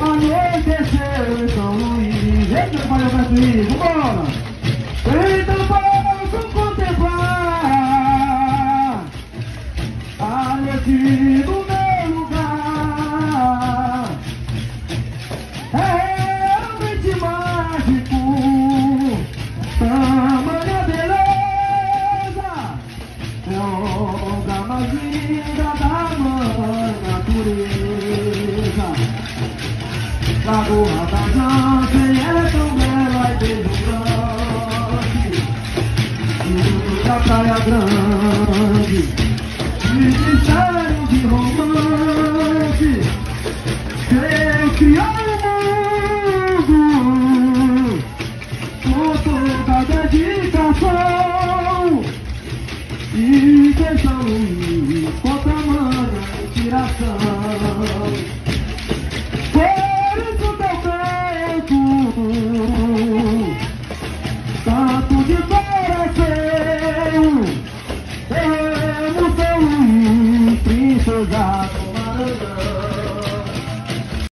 Anoiteceu em São Luís. Eita, valeu, Beto vambora! Então posso contemplar ali aqui no meu lugar. É realmente mágico, tamanha beleza. É mais linda da mãe natureza. Lagoa da Jante é tão bela e deslumbrante. Tudo da praia grande, de mistério de romance. Deus criou o mundo com toda a dedicação. E deixa Luiz com tamanha de coração, emoção, princesa do Maranhão.